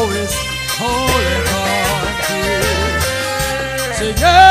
Always holy heart. Say, yeah.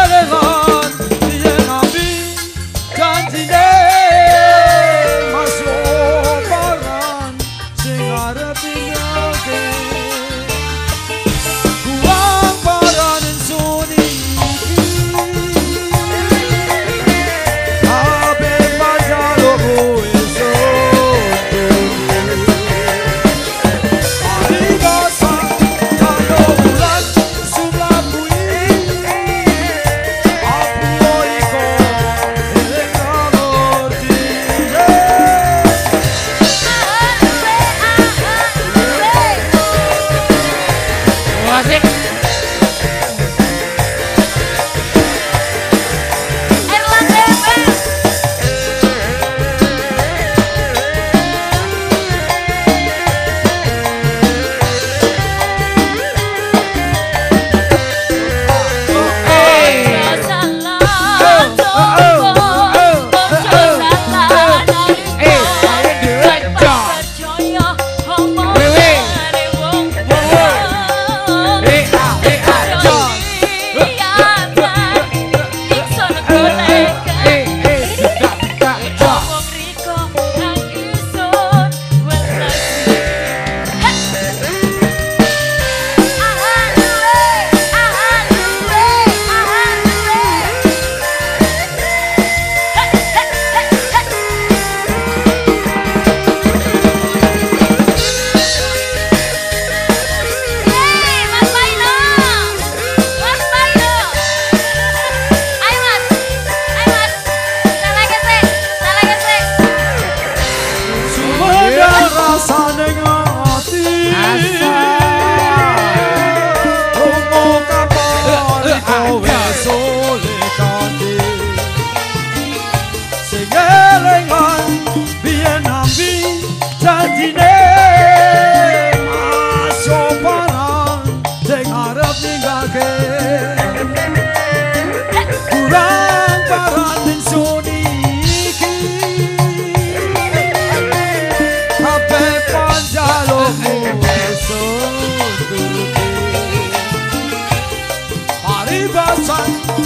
outside.